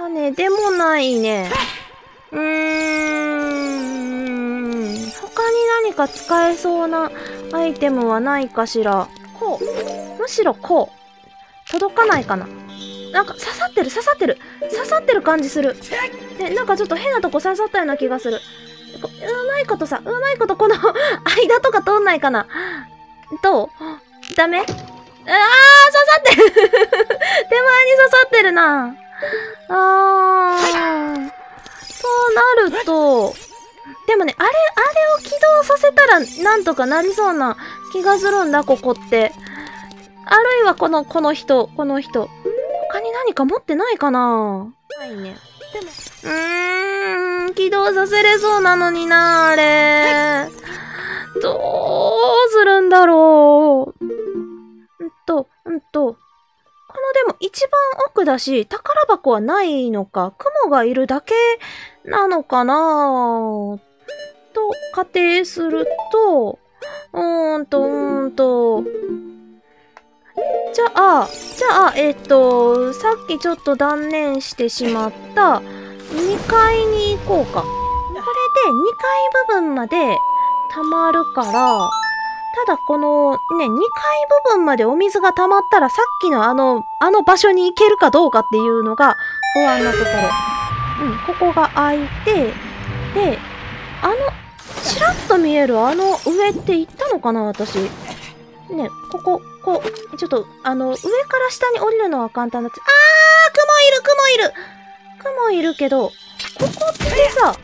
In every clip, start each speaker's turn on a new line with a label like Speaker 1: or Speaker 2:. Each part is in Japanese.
Speaker 1: 種でもないね。うーん。他に何か使えそうなアイテムはないかしら。こう。むしろこう。届かないかな。なんか刺さってる刺さってる刺さってる感じする。ね、なんかちょっと変なとこ刺さったような気がする。うまいことさ、うまいことこの 間とか通んないかな。どう？ダメ？あー刺さってる 手前に刺さってるな。あー。となると、でもね、あれ、あれを起動させたらなんとかなりそうな気がするんだ、ここって。あるいはこの、この人、この人。他に何か持ってないかなないね。でも、うーん、起動させれそうなのにな、あれ。どうするんだろう。うんと、うんと。このでも一番奥だし、宝箱はないのか、雲がいるだけなのかなと仮定すると、うーんと、うーんと、じゃあ、じゃあ、えっ、と、さっきちょっと断念してしまった2階に行こうか。これで2階部分まで溜まるから、ただこのね、2階部分までお水が溜まったらさっきのあの、あの場所に行けるかどうかっていうのが不安なところ。うん、ここが開いて、で、あの、ちらっと見えるあの上って行ったのかな、私。ね、ここ、こう、ちょっと、あの、上から下に降りるのは簡単だって。あー雲いる雲いる雲いるけど、ここってさ、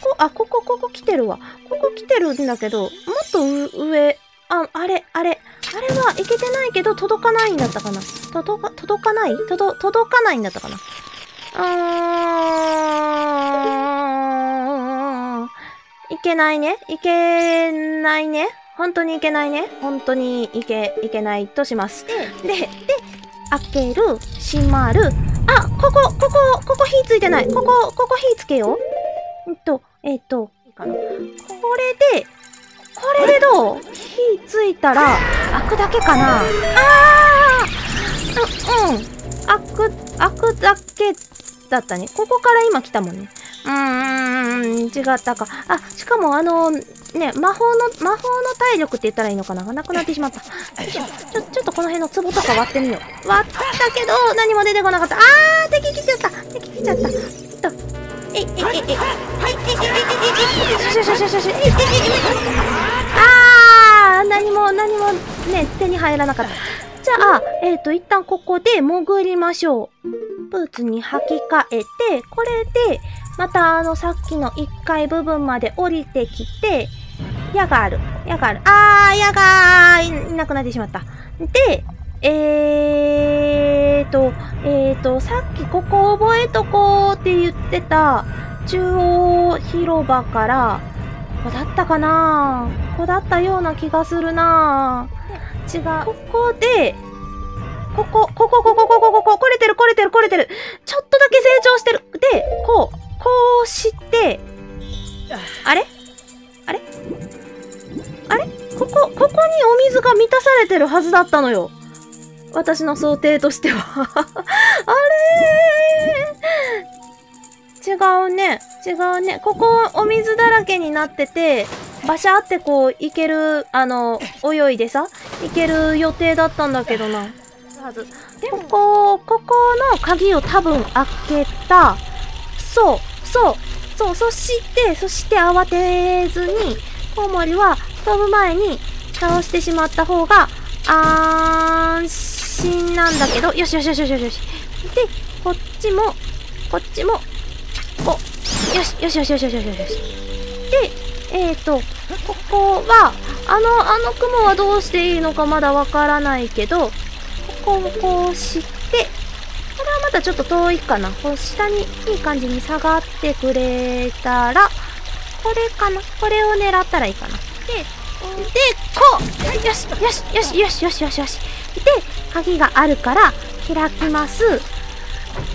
Speaker 1: ここ、あ、ここ、ここ来てるわ。ここ来てるんだけど、もっとう上、あ、あれ、あれ、あれはいけてないけど届かないんだったかな届か、届かない？届、届かないんだったかなあー、いけないね。いけないね。本当にいけないね。本当にいけ、いけないとします。で、で、開ける、閉まる。あ、ここ、ここ、ここ火ついてない。ここ、ここ火つけよう。えっと、えっと、いいかな。これで、これでどう？火ついたら、開くだけかな？あーう、うん。開く、開くだけだったね。ここから今来たもんね。うーん、違ったか。あ、しかもあの、ね、魔法の、魔法の体力って言ったらいいのかな？なくなってしまった。ちょ、ちょ、ちょっとこの辺の壺とか割ってみよう。割ったけど、何も出てこなかった。あー、敵来ちゃった。敵来ちゃった。えっと、えい、えい、えい、えい、えい、えい、えい、えい、えい、よしよしよしよしよし、えい、えい、えい、あ、何も、何もね、手に入らなかった。じゃあ、えっ、と、一旦ここで潜りましょう。ブーツに履き替えて、これで、またあの、さっきの1階部分まで降りてきて、矢がある。矢がある。あー、矢がいいなくなってしまった。で、えーと、えーと、さっきここ覚えとこうって言ってた中央広場から、ここだったかな？ここだったような気がするな違う。ここで、ここ、ここ、ここ、ここ、ここ、これてる、これてる、これてる。ちょっとだけ成長してる。で、こう、こうして、あれあれあれここ、ここにお水が満たされてるはずだったのよ。私の想定としては。あれー違うね。違うね。ここ、お水だらけになってて、バシャってこう、行ける、あの、泳いでさ、行ける予定だったんだけどな。はず。ここ、ここの鍵を多分開けた。そう、そう、そう、そして、そして慌てずに、コウモリは飛ぶ前に倒してしまった方が安心なんだけど、よしよしよしよしよしよし。で、こっちも、こっちも、こう、よしよしよしよしよしよしよし。で、えっ、ー、と、ここは、あの、あの雲はどうしていいのかまだわからないけど、ここをこうして、これはまたちょっと遠いかな。こう下にいい感じに下がってくれたら、これかな。これを狙ったらいいかな。で、で、こうよしよしよしよしよしよしよし。で、鍵があるから開きます。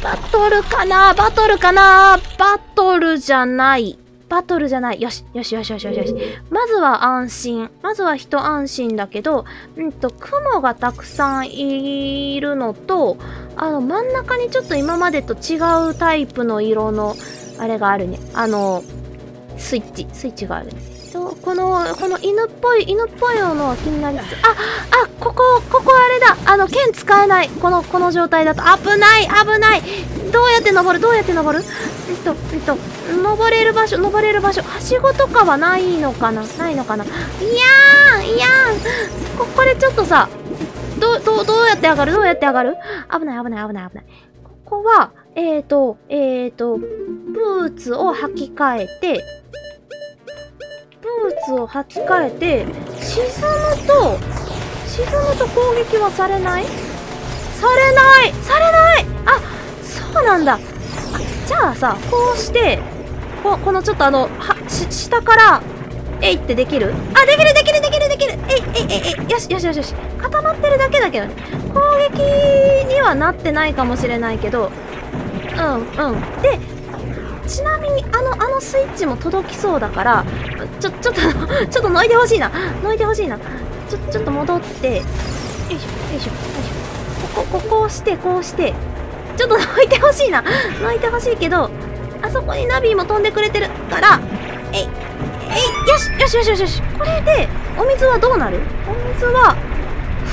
Speaker 1: バトルかな？バトルかな？バトルじゃない。バトルじゃない。よし、よしよしよしよしよし。まずは安心。まずは一安心だけど、うんと、雲がたくさんいるのと、あの、真ん中にちょっと今までと違うタイプの色の、あれがあるね。あの、スイッチ、スイッチがあるね。と、この、この犬っぽい、犬っぽいものは気になりつつ、あ、あ、ここ、ここあれだ。あの、剣使えない。この、この状態だと。危ない、危ない。どうやって登る？どうやって登る？えっと、えっと、登れる場所、登れる場所。はしごとかはないのかな？ないのかな？いやー、いやー。ここでちょっとさ、ど、ど、どうやって上がる？どうやって上がる？危ない、危ない、危ない、危ない。ここは、えーと、えーと、ブーツを履き替えて、ブーツを履き替えて、沈むと、沈むと攻撃はされない？されないされないあ、そうなんだ。あ、じゃあさ、こうして、ここのちょっとあの、は、し、下から、えいってできる？あ、できるできるできるできるえいえいえいえいよしよしよしよし。固まってるだけだけどね。攻撃にはなってないかもしれないけど、うんうん。で、ちなみにあの、あのスイッチも届きそうだから、ちょ、ちょっと、ちょっと抜いてほしいな。抜いてほしいな。ちょ、ちょっと戻って、よいしょ、よいしょ、よいしょ。ここ、ここをして、こうして、ちょっと抜いてほしいな。抜いてほしいけど、あそこにナビも飛んでくれてるから、えい、えい、よし、よしよしよしよし。これで、お水はどうなる？お水は、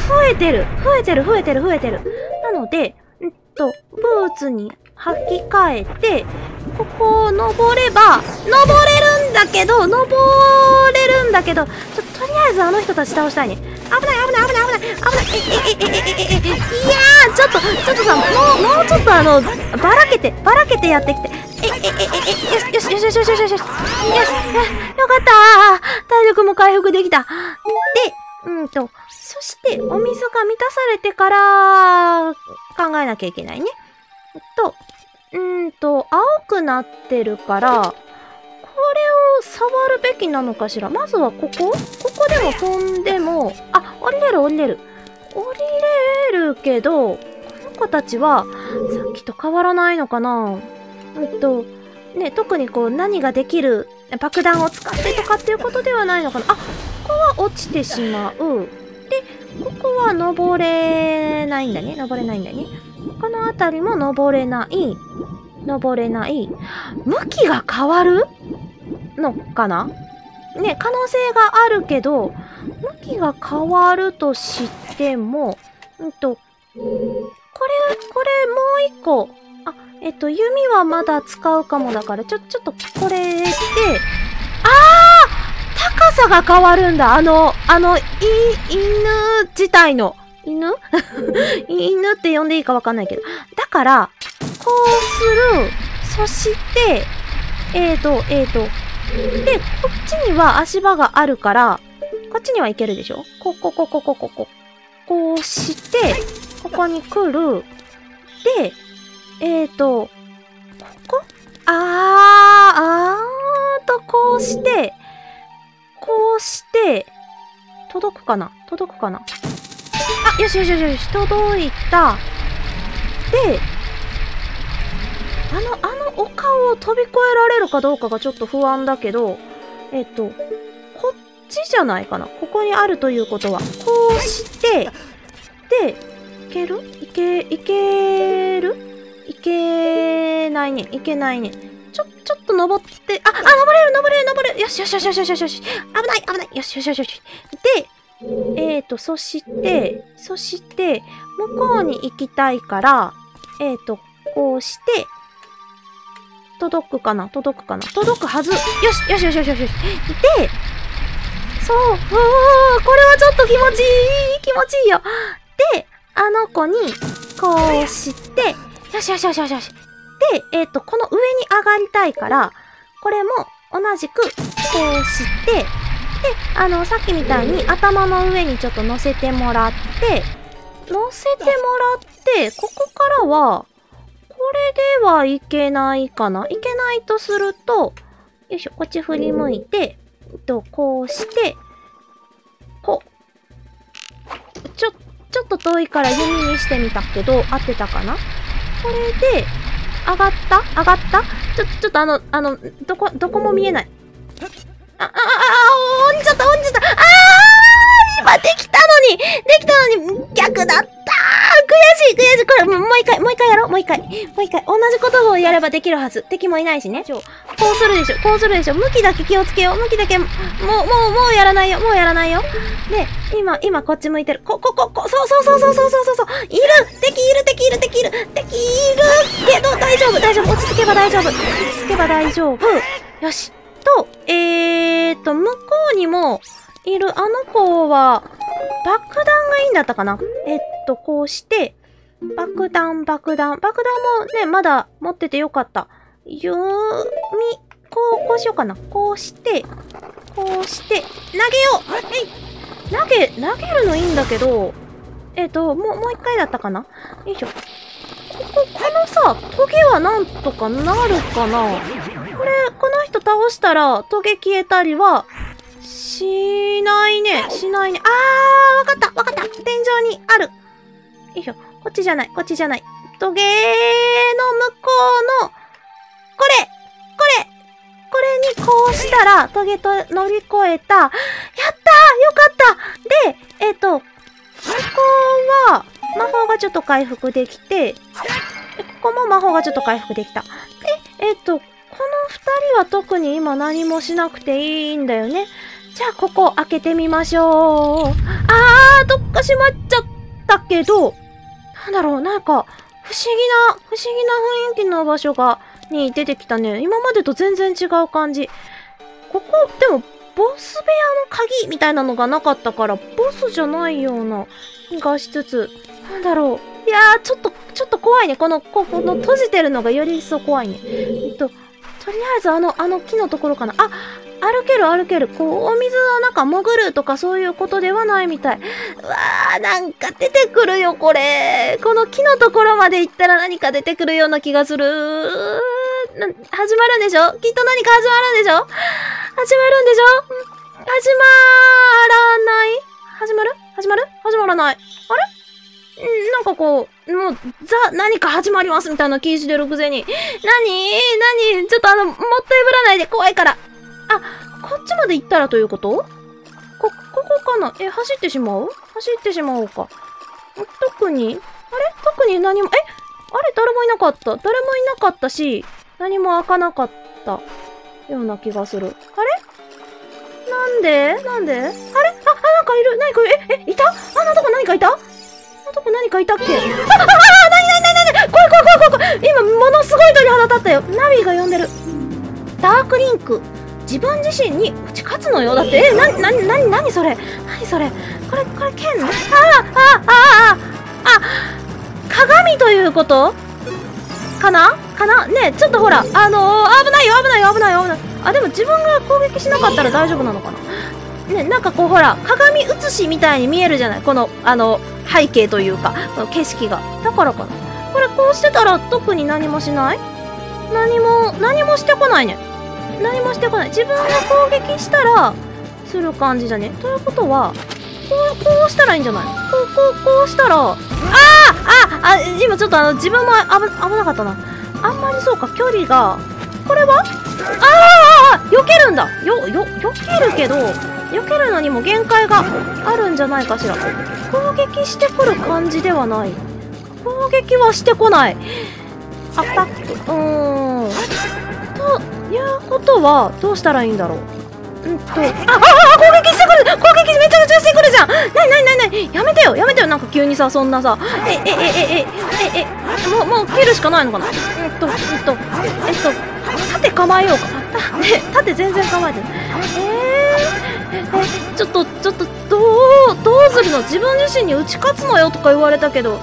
Speaker 1: 増えてる。増えてる、増えてる、増えてる。なので、んっと、ブーツに履き替えて、ここを登れば、登れるんだけど、登れるんだけど、ちょとりあえずあの人たち倒したいね。危ない危ない危ない危ない危ないええええええええいやーちょっとちょっとさもうもうちょっとあのばらけてばらけてやってきてえええええよしよしよしよしよしよしよしよしよしよかった体力も回復できたでうんとそしてお水が満たされてから考えなきゃいけないねとうんと青くなってるからこれを触るべきなのかしら？まずはここ？ここでも飛んでも、あ、降りれる降りれる。降りれるけど、この子たちは、さっきと変わらないのかな？うんと、ね、特にこう何ができる、爆弾を使ってとかっていうことではないのかな？あ、ここは落ちてしまう。で、ここは登れないんだね？登れないんだね？この辺りも登れない。登れない。向きが変わるのかな？ね、可能性があるけど、向きが変わるとしても、うんと、これ、これもう一個、あ、えっと、弓はまだ使うかもだから、ちょ、ちょっとこれで、あー!高さが変わるんだ。あの、あの、い、犬自体の、犬？犬って呼んでいいかわかんないけど。だから、こうする、そして、えーと、えーと、で、こっちには足場があるから、こっちには行けるでしょ？こ、こ、こ、こ、こ、こ、こ。こうして、ここに来る。で、えーと、ここ？あー、あーと、こうして、こうして、届くかな？届くかな、よしよしよしよし、届いた。で、あの、あの丘を飛び越えられるかどうかがちょっと不安だけど、えっと、こっちじゃないかな。ここにあるということは。こうして、で、いける？いけ、いける？いけないね。いけないね。ちょ、ちょっと登って、あ、あ、登れる登れる登れるよしよしよしよしよしよしよし。危ない危ないよしよしよしよし。で、えーと、そして、そして、向こうに行きたいから、えーと、こうして、届くかな？届くかな？届くはず。よしよしよしよしよし。で、そう、うこれはちょっと気持ちいい。気持ちいいよ。で、あの子に、こうして、よしよしよしよしよし。で、えっ、と、この上に上がりたいから、これも同じく、こうして、であの、さっきみたいに頭の上にちょっと乗せてもらって、乗せてもらって、ここからは、これではいけないかないけないとすると、よいしょ、こっち振り向いて、と、こうして、こう。ちょ、ちょっと遠いから弓にしてみたけど、合ってたかなこれで、上がった？上がった？ちょ、ちょっとあの、あの、どこ、どこも見えない。あ、あ、あ、あ、落ちちゃった、落ちちゃった。あー今できたのにできたのに逆だった悔しい悔しいこれもう一回、もう一回やろうもう一回。もう一回。同じことをやればできるはず。敵もいないしね。こうするでしょこうするでしょ向きだけ気をつけよう向きだけ、もう、もう、もうやらないよもうやらないよ。で、今、今こっち向いてる。こ、こ、こ、こ、そうそうそうそうそうそうそういる敵いる敵いる敵いる敵いるけど大丈夫大丈夫落ち着けば大丈夫落ち着けば大丈夫よし。いるあの子は、爆弾がいいんだったかな？えっと、こうして、爆弾、爆弾。爆弾もね、まだ持っててよかった。ゆーみ、こう、こうしようかな。こうして、こうして、投げようえい投げ、投げるのいいんだけど、えっと、もう、もう一回だったかな？よいしょ。ここ、このさ、トゲはなんとかなるかな？これ、この人倒したら、トゲ消えたりは、しないね。しないね。あー、わかったわかった天井にある。よいしょ。こっちじゃない。こっちじゃない。トゲーの向こうの、これこれこれにこうしたら、トゲと乗り越えた。やったーよかったで、えっ、ー、と、ここは、魔法がちょっと回復できて、ここも魔法がちょっと回復できた。で、えっ、ー、と、この二人は特に今何もしなくていいんだよね。じゃあ、ここ開けてみましょう。あー、どっか閉まっちゃったけど、なんだろう、なんか、不思議な、不思議な雰囲気の場所が、に出てきたね。今までと全然違う感じ。ここ、でも、ボス部屋の鍵みたいなのがなかったから、ボスじゃないような気がしつつ、なんだろう。いやー、ちょっと、ちょっと怖いね。この、ここの閉じてるのがより一層怖いね。えっと、とりあえずあの、あの木のところかな。あ、歩ける歩ける。こう、お水の中潜るとかそういうことではないみたい。うわー、なんか出てくるよ、これ。この木のところまで行ったら何か出てくるような気がする。な、始まるんでしょ？きっと何か始まるんでしょ？始まるんでしょ？始まらない始まる？始まる？始まらない。あれ？なんかこう、もう、ザ、何か始まりますみたいな気してるくせに。何？何？ちょっとあの、もったいぶらないで怖いから。こっちまで行ったらということ？こ、ここかな？え、走ってしまう？走ってしまおうか。特に、あれ？特に何も、え？あれ？誰もいなかった。誰もいなかったし、何も開かなかった。ような気がする。あれ？なんで？なんで？あれ？あ、あ、なんかいる。何かえ、え、いた？あのとこ何かいた？あのとこ何かいたっけ？あ、あ、あ、なになになになに怖い怖い怖い怖い怖い。今、ものすごい鳥肌立ったよ。ナビが呼んでる。ダークリンク。自分自身に打ち勝つのよ。だってえなななな何それ？何それ？これこれ剣？ああああああ鏡ということ？かな？かな？ねちょっとほらあのー、危ないよ危ないよ危ないよ危ない。あでも自分が攻撃しなかったら大丈夫なのかな？ねなんかこうほら鏡写しみたいに見えるじゃない？このあの背景というかこの景色が。だからかな。これこうしてたら特に何もしない？何も何もしてこないね何もしてこない。自分が攻撃したらする感じだね。ということはこうこうしたらいいんじゃない？こうこうこうしたらあーああ今ちょっとあの自分も危危なかったな。あんまりそうか。距離がこれは？ああ避けるんだ。よよ避けるけど避けるのにも限界があるんじゃないかしら。攻撃してくる感じではない。攻撃はしてこない。アタックうーん。ということは、どうしたらいいんだろう。うんと、あ、あ、あ、攻撃してくる攻撃めちゃめちゃしてくるじゃん。なになになになにやめてよやめてよ。なんか急にさ、そんなさ、え、え、え、え、え、え、え、もう、もう切るしかないのかな。えっと、えっと、えっと、縦構えようか。縦全然構えてる。えー、え、ちょっと、ちょっと、どう、どうするの？自分自身に打ち勝つのよとか言われたけど、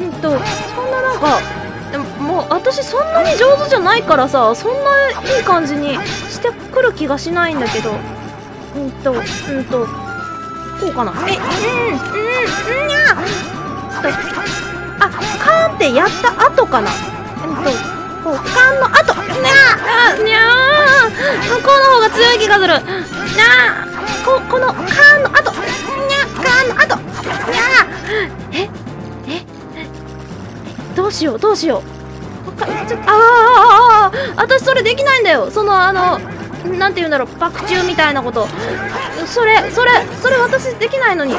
Speaker 1: うんと、そんななんか、ももう私そんなに上手じゃないからさそんないい感じにしてくる気がしないんだけど。うんとうんとこうかな。えうんうんうんにゃとあカーンってやった後かな。うんとこうカーンの後。にゃー。にゃー。向こうの方が強い気がする。にゃー。ここのカーンの後。にゃカーンの後。にゃー。ええどうしようどうしようああ私それできないんだよそのあのなんて言うんだろう爆中みたいなことそれそれそれ私できないのに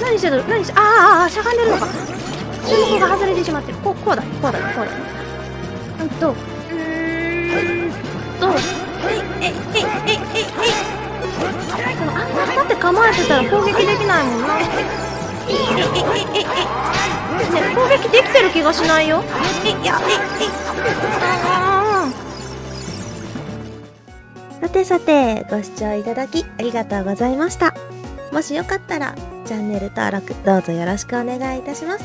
Speaker 1: 何してる何してあーあしゃがんでるのか注目が外れてしまってるここうだこうだこうだうんとうんとえいええええいでもあんな立って構えてたら攻撃できないもんなえいえいえいええいね攻撃できてる気がしないよ。えいやえいさてさてご視聴いただきありがとうございました。もしよかったらチャンネル登録どうぞよろしくお願いいたします。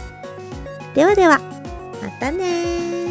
Speaker 1: ではではまたねー。